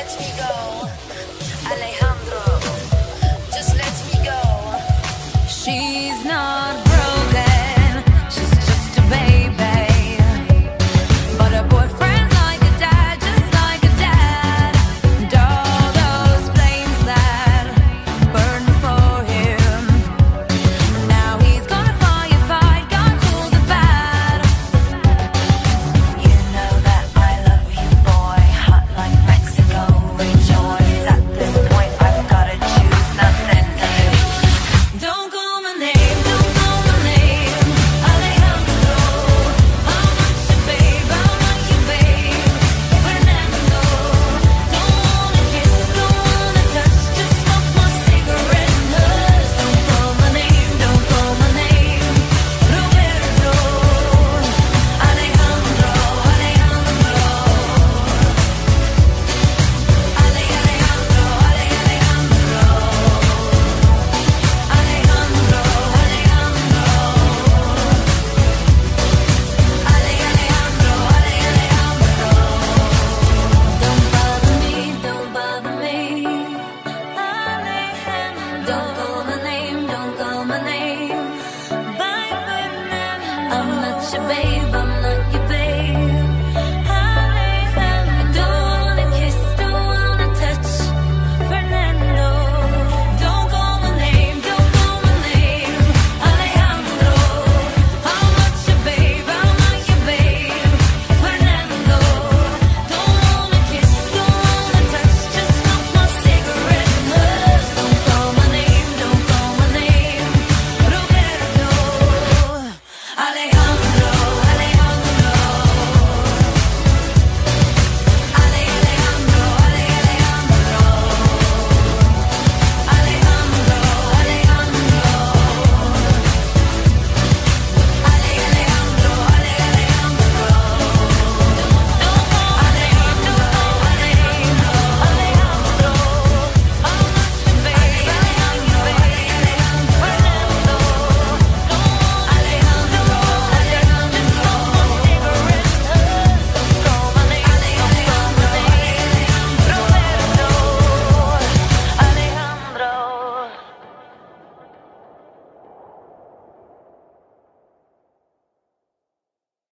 Let me go. should be.